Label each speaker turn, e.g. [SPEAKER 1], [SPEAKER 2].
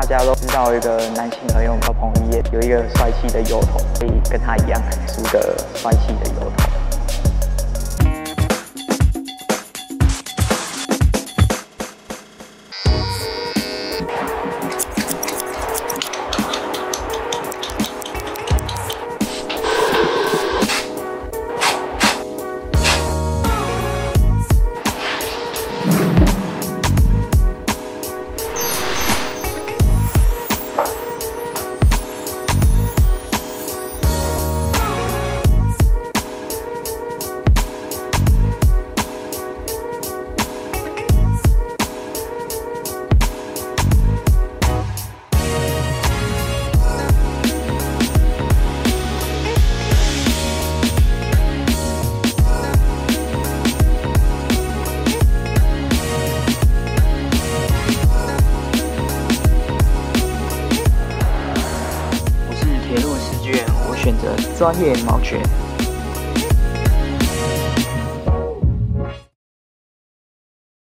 [SPEAKER 1] 大家都知道一个男性朋友叫彭于晏，有一个帅气的油头，可以跟他一样梳个帅气的油头。志愿，我选择专业毛犬。